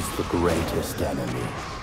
is the greatest enemy.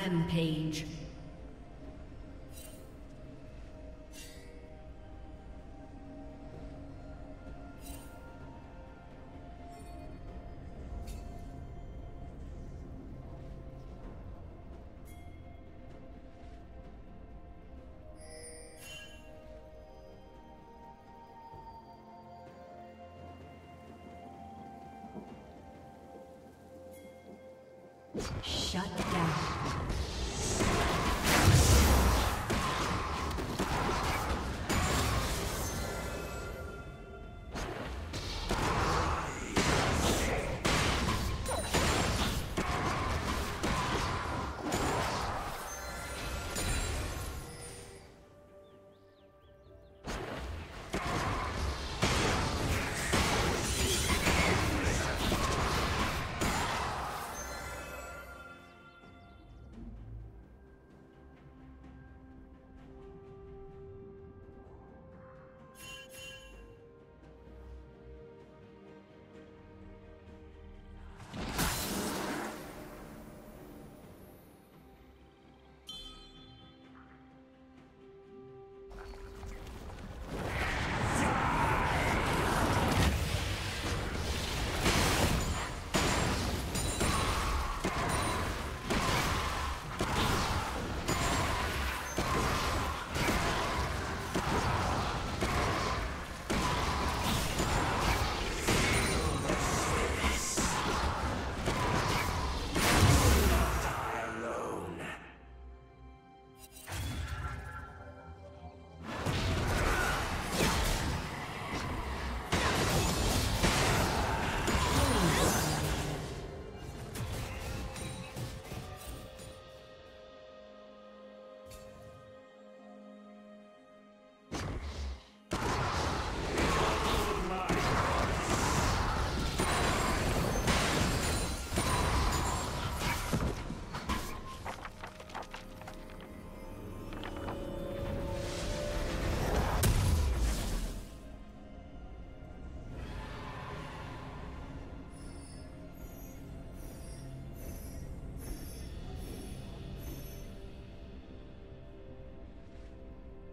Rampage. Shut down.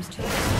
Team's turret.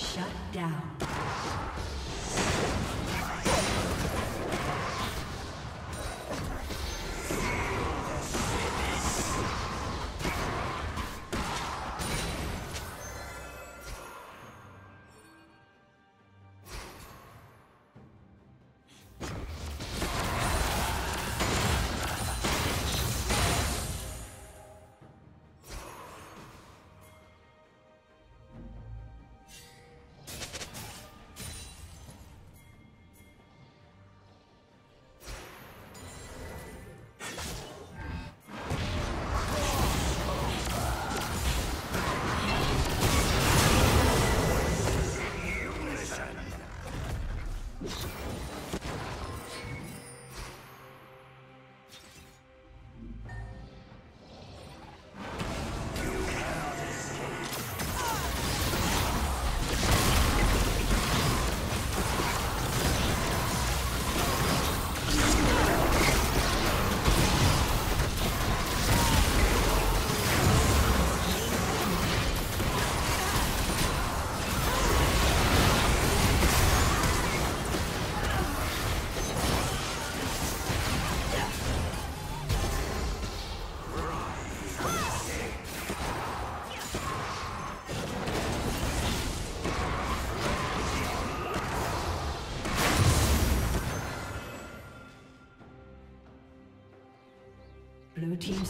Shut down.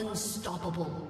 Unstoppable.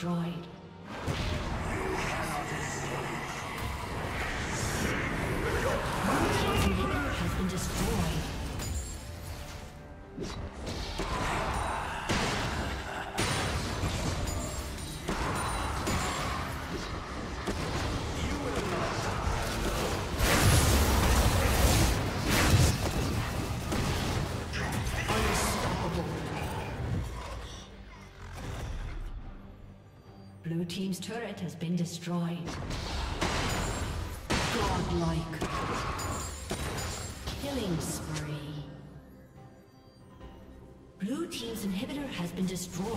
Destroyed. Team's turret has been destroyed. Godlike. Killing spree. Blue team's inhibitor has been destroyed.